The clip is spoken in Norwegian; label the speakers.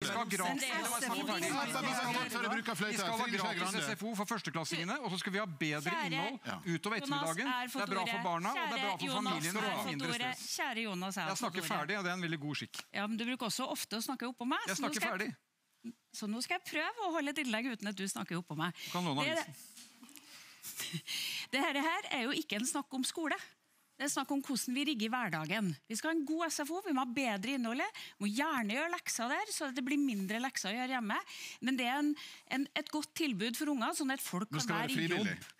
Speaker 1: Vi skal ha gratis,
Speaker 2: SFO.
Speaker 1: for førsteklassingene, og så skal vi ha bedre innhold utover ettermiddagen.
Speaker 2: er
Speaker 1: Det er bra for barna, og det er bra for
Speaker 2: familien.
Speaker 1: og mindre stress.
Speaker 2: Kjære Jonas er
Speaker 1: Jeg snakker ferdig, og det er en veldig god skikk.
Speaker 2: Ja, men Du bruker også ofte å snakke oppå meg.
Speaker 1: Jeg snakker ferdig.
Speaker 2: Så nå skal jeg prøve å holde et innlegg uten at du snakker oppå meg.
Speaker 1: Du kan låne
Speaker 2: Det-
Speaker 1: avisen.
Speaker 2: Det her her er jo ikke en snakk om skole. Det er snakk om hvordan vi rigger hverdagen. Vi skal ha en god SFO, vi må ha bedre innholdet. Vi må gjerne gjøre lekser der, så det blir mindre lekser å gjøre hjemme. Men det er en, en, et godt tilbud for unger, sånn at folk kan være i jobb.